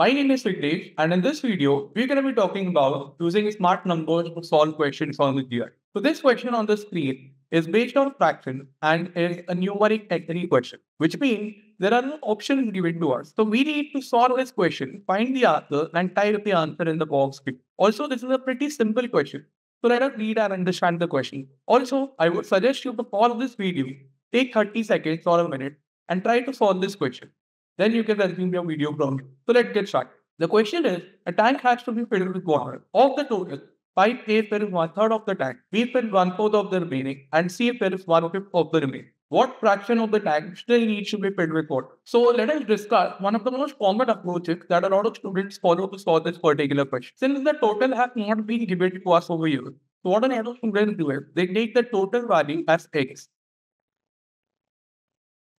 My name is Vignesh, and in this video, we're going to be talking about using smart numbers to solve questions on the GRE. So this question on the screen is based on fraction and is a numeric entry question, which means there are no options given to us. So we need to solve this question, find the answer, and type the answer in the box. Also, this is a pretty simple question. So let us read and understand the question. Also, I would suggest you to pause this video, take 30 seconds or a minute, and try to solve this question. Then you can resume your video from. So let's get started. The question is, a tank has to be filled with water. Of the total, pipe A fills one third of the tank, B fills one fourth of the remaining, and C fills one fifth of the remaining. What fraction of the tank still needs to be filled with water? So let us discuss one of the most common approaches that a lot of students follow to solve this particular question. Since the total has not been given to us over here, so what an of students do is they take the total value as x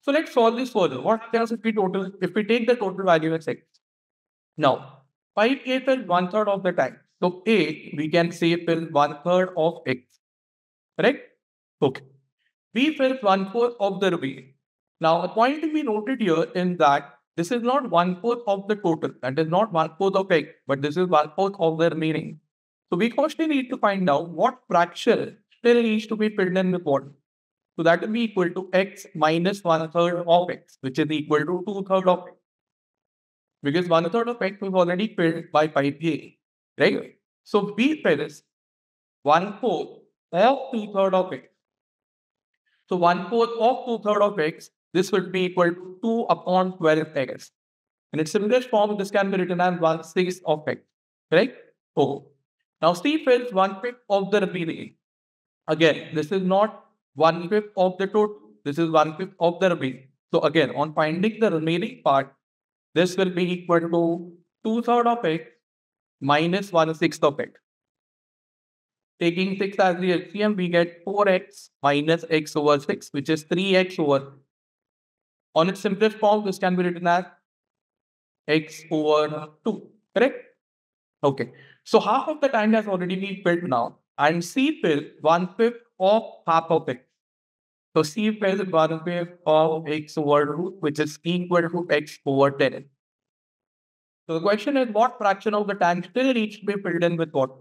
so let's solve this further. What happens if we total if we take the total value as x? Now, 5a fill one third of the time. So a we can say fill one third of x. Correct? Okay. B fills one fourth of the remaining. Now, a point to be noted here is that this is not one fourth of the total. That is not one fourth of x, but this is one fourth of the remaining. So we firstly need to find out what fraction still needs to be filled in the what. So that will be equal to x minus one third of x, which is equal to two third of x. Because one third of x was already filled by pipe A, right? So B fills one fourth of two third of x. So one fourth of two third of x, this would be equal to 2 upon 12 x. In its simplest form, this can be written as one sixth of x, right? Oh. Now C fills one fifth of the remaining. Again, this is not one fifth of the total. This is one fifth of the remaining. So again, on finding the remaining part, this will be equal to two third of x minus one sixth of x. Taking 6 as the LCM, we get 4x minus x over 6, which is 3x over. On its simplest form, this can be written as x over 2. Correct? Okay. So half of the tank has already been filled now. And C fill one fifth of half of x. So C fills one fifth of x over root, which is equal to x over 10. So the question is, what fraction of the tank still needs to be filled in with water?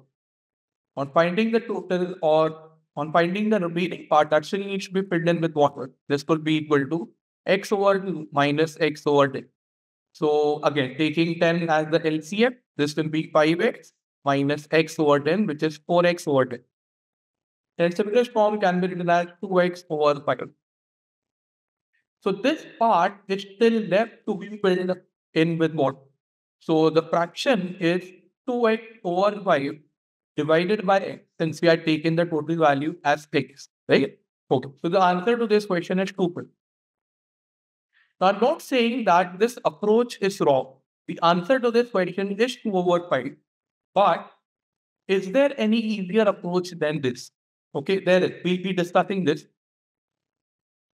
On finding the total or on finding the remaining part that still needs to be filled in with water, this could be equal to x over 2 minus x over 10. So again, taking 10 as the LCM, this will be 5x minus x over 10, which is 4x over 10. Simplest form can be written as 2x over 5. So this part is still left to be filled in with what? So the fraction is 2x over 5 divided by x since we are taking the total value as x, right? Okay. So the answer to this question is 2. Now I'm not saying that this approach is wrong. The answer to this question is 2 over 5. But is there any easier approach than this? Okay, there is. We'll be discussing this.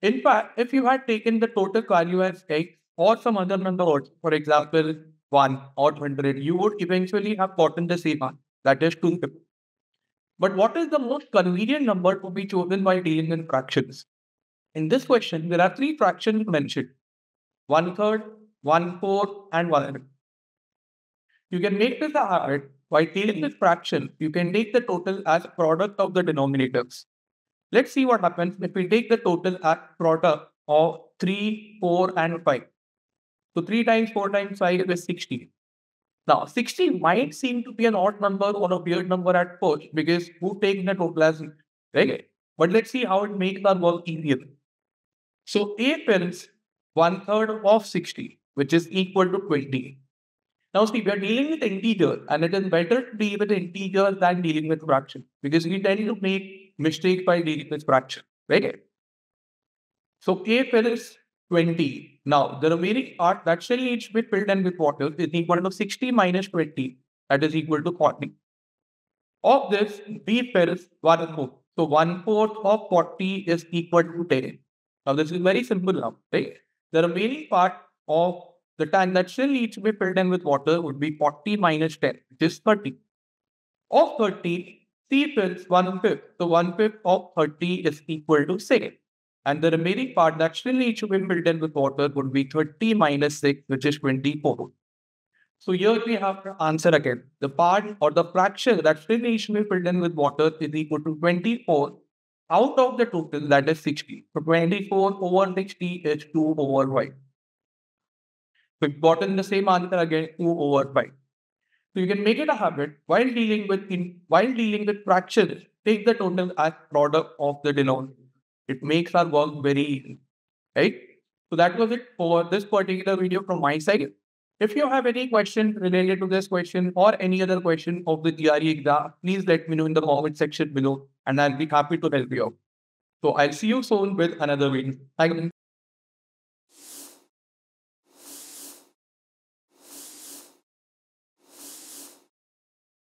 In fact, if you had taken the total value as x or some other number, for example, 1 or 100, you would eventually have gotten the same answer, that is 250. But what is the most convenient number to be chosen by dealing in fractions? In this question, there are three fractions mentioned. One third, one fourth, and one. You can make this a habit by dealing with fraction, you can take the total as product of the denominators. Let's see what happens if we take the total as product of 3, 4, and 5. So 3 times 4 times 5 is 16. Now, 16 might seem to be an odd number or a weird number at first because who takes the total as right? But let's see how it makes our work easier. So A fills one third of 60, which is equal to 20. Now, see, we are dealing with integers, and it is better to deal with integers than dealing with fraction because we tend to make mistakes by dealing with fraction, right? So, K fills 20. Now, the remaining part that needs to be filled in with water is equal to 60 minus 20, that is equal to 40. Of this, B fills 1 fourth. So, 1 fourth of 40 is equal to 10. Now, this is very simple now, right? The remaining part of the tank that still needs to be filled in with water would be 40 minus 10, which is 30. Of 30, C fills 1 fifth. So 1 fifth of 30 is equal to 6. And the remaining part that still needs to be filled in with water would be 30 minus 6, which is 24. So here we have the answer again. The part or the fraction that still needs to be filled in with water is equal to 24 out of the total that is 60. So 24 over 60 is 2 over 5. We've gotten the same answer again, 2 over 5. So you can make it a habit while dealing with in, while dealing with fractions, take the total as product of the denominator. It makes our work very easy. Right? So that was it for this particular video from my side. If you have any question related to this question or any other question of the GRE exam, please let me know in the comment section below and I'll be happy to help you out. So I'll see you soon with another video. You.